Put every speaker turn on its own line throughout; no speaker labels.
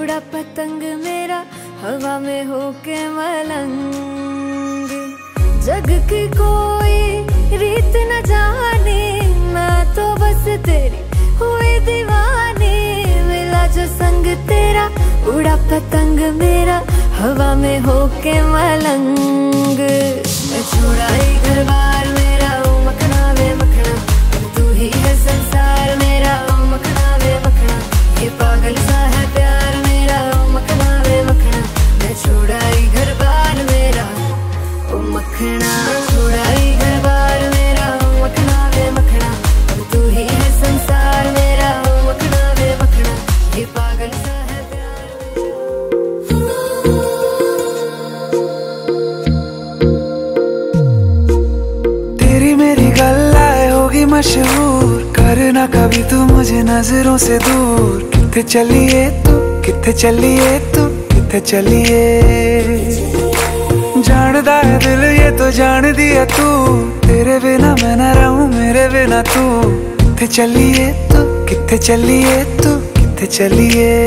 उड़ा पतंग मेरा हवा में होके मलंग। जग की कोई रीत न जाने मैं तो बस तेरी हुई दीवानी। मिला जो संग तेरा उड़ा पतंग मेरा हवा में होके मलंग। मैं घर बार, मेरा मखना वे मखना तू ही है संसार मेरा। तू
मुझे नज़रों से दूर। कितने चलिए तू? कितने चलिए तू? कितने चलिए? जानदा है दिल ये तो जान दिया तू। तेरे बिना मैं ना रहूँ, मेरे बिना तू। कितने चलिए तू? कितने चलिए तू? कितने चलिए?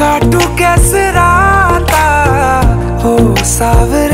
काटू कैसे राता हो सावरे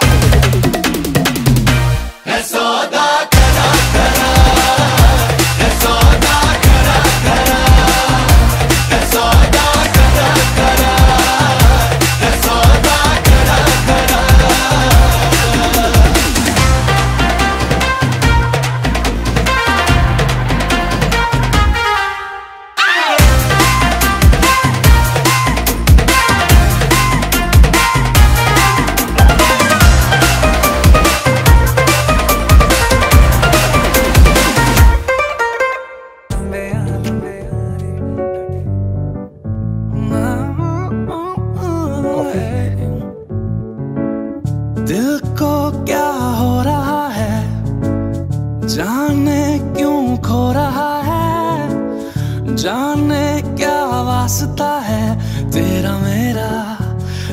जाने क्या वास्ता है? तेरा मेरा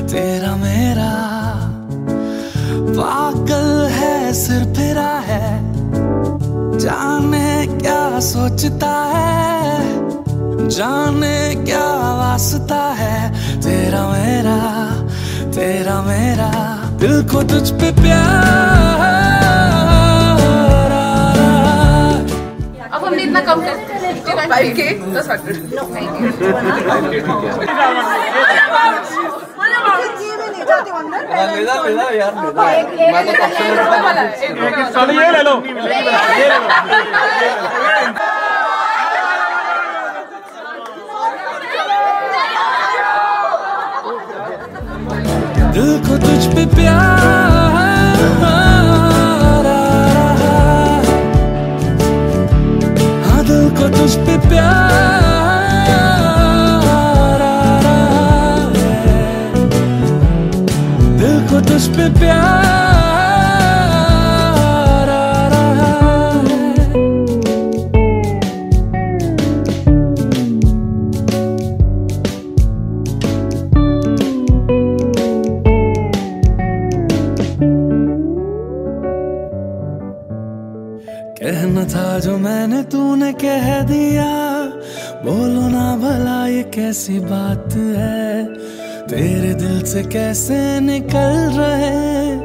तेरा मेरा। पागल है, सिर फिरा है। जाने क्या सोचता है? जाने क्या वास्ता है? तेरा मेरा तेरा मेरा। दिल को तुझ पे प्यार
अब हमने इतना कम
दिल को तुझ पे प्यार तुझ पे प्यार दिल को तुझ पे प्यार कहना था जो मैंने कह दिया, बोलो ना भला ये कैसी बात है? तेरे दिल से कैसे निकल रहे?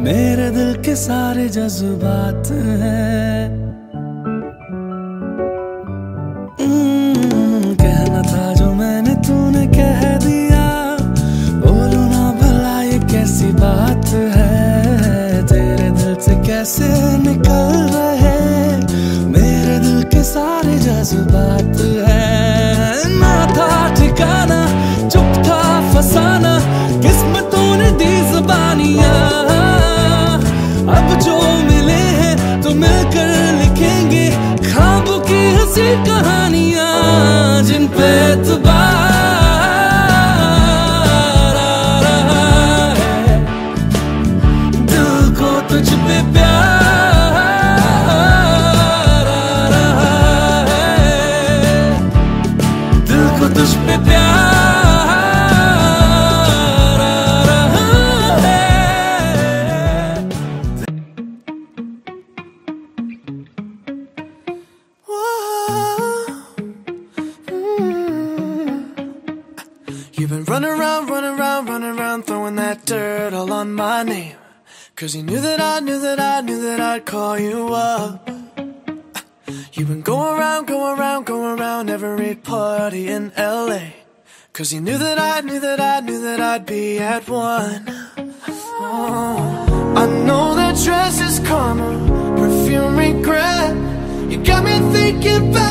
मेरे दिल के सारे जज्बात हैं। अब जो मिले हैं तो मिलकर लिखेंगे ख्वाबों की हँसी कहानियाँ जिन पे तुबार
Cause you knew that I knew that I knew that I'd call you up. You've been going around, going around, going around every party in LA. Cause you knew that I knew that I knew that I'd be at one. Oh, I know that dress is karma, perfume regret. You got me thinking about